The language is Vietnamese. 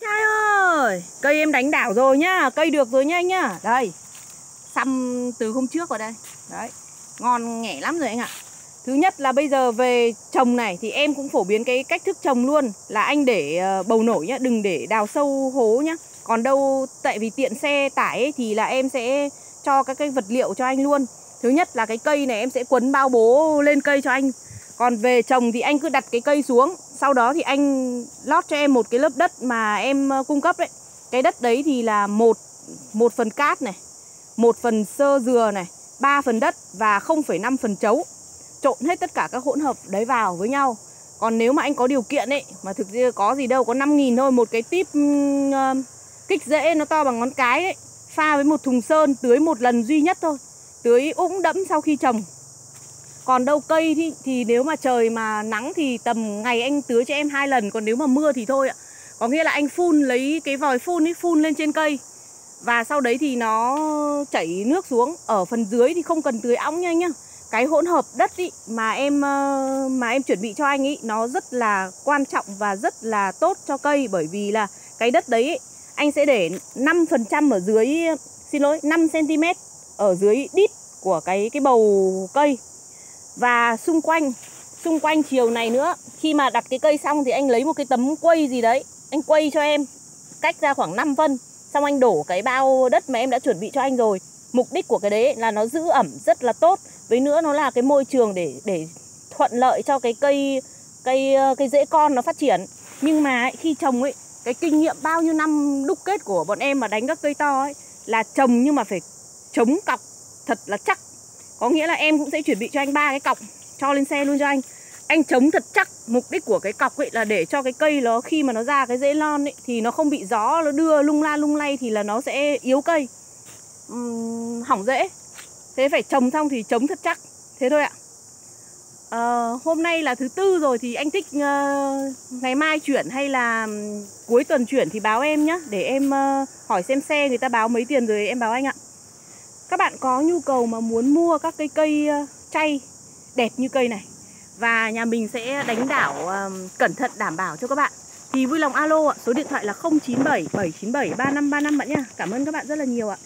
Trai ơi Cây em đánh đảo rồi nhá Cây được rồi nha anh nhá. Đây Xăm từ hôm trước vào đây. Đấy Ngon nghẻ lắm rồi anh ạ. Thứ nhất là bây giờ về trồng này Thì em cũng phổ biến cái cách thức trồng luôn Là anh để ờ, bầu nổi nhá Đừng để đào sâu hố nhá. Còn đâu tại vì tiện xe tải ấy, Thì là em sẽ cho các cái vật liệu cho anh luôn. Thứ nhất là cái cây này em sẽ quấn bao bố lên cây cho anh. Còn về trồng thì anh cứ đặt cái cây xuống Sau đó thì anh lót cho em một cái lớp đất mà em ờ, cung cấp đấy. Cái đất đấy thì là một, một phần cát này một phần sơ dừa này 3 phần đất và 0,5 phần chấu. Trộn hết tất cả các hỗn hợp đấy vào với nhau. Còn nếu mà anh có điều kiện ấy Mà thực ra có gì đâu Có 5.000 thôi Một cái tip uh, kích rễ nó to bằng ngón cái ấy Pha với một thùng sơn Tưới một lần duy nhất thôi. Tưới ủng đẫm sau khi trồng còn đâu cây thì, thì nếu mà trời mà nắng thì tầm ngày anh tưới cho em hai lần Còn nếu mà mưa thì thôi ạ. Có nghĩa là anh phun lấy cái vòi phun ấy phun lên trên cây. Và sau đấy thì nó chảy nước xuống. Ở phần dưới thì không cần tưới ống nha anh nhá. Cái hỗn hợp đất ý mà em ờ, mà em chuẩn bị cho anh ý Nó rất là quan trọng và rất là tốt cho cây. Bởi vì là cái đất đấy ý, anh sẽ để 5% ở dưới Xin lỗi 5cm ở dưới đít của cái cái bầu cây và xung quanh xung quanh chiều này nữa, khi mà đặt cái cây xong thì anh lấy một cái tấm quây gì đấy, anh quây cho em, cách ra khoảng 5 phân. Xong anh đổ cái bao đất mà em đã chuẩn bị cho anh rồi. Mục đích của cái đấy là nó giữ ẩm rất là tốt. Với nữa nó là cái môi trường để để thuận lợi cho cái cây cây ờ, cây rễ con nó phát triển. Nhưng mà khi trồng ấy, cái kinh nghiệm bao nhiêu năm đúc kết của bọn em mà đánh các cây to ấy, là trồng nhưng mà phải chống cọc thật là chắc có nghĩa là em cũng sẽ chuẩn bị cho anh ba cái cọc cho lên xe luôn cho anh. Anh chống thật chắc mục đích của cái cọc ấy là để cho cái cây nó khi mà nó ra cái rễ non ấy thì nó không bị gió nó đưa lung la lung lay thì là nó sẽ yếu cây. Uhm, hỏng rễ thế phải trồng xong thì chống thật chắc. Thế thôi ạ. À, hôm nay là thứ tư rồi thì anh thích uh, ngày mai chuyển hay là cuối tuần chuyển thì báo em nhé để em uh, hỏi xem xe người ta báo mấy tiền rồi em báo anh ạ các bạn có nhu cầu mà muốn mua các cây cây chay đẹp như cây này và nhà mình sẽ đánh đảo um, cẩn thận đảm bảo cho các bạn. Thì vui lòng alo ạ số điện thoại là 097 797 3535 bạn nhá. Cảm ơn các bạn rất là nhiều ạ.